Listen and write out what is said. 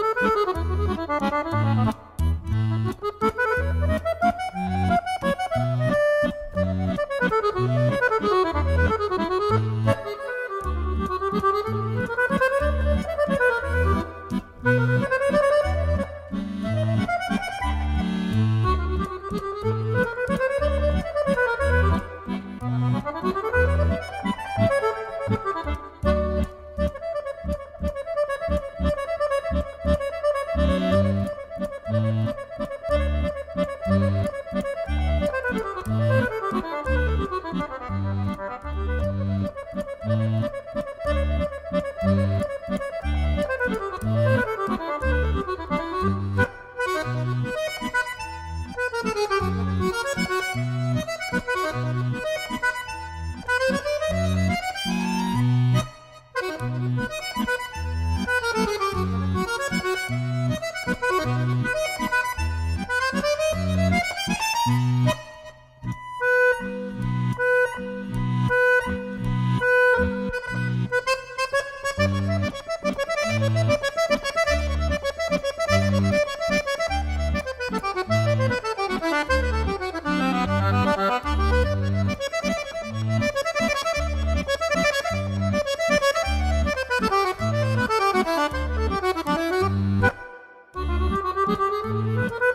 Thank you. ハハハハ!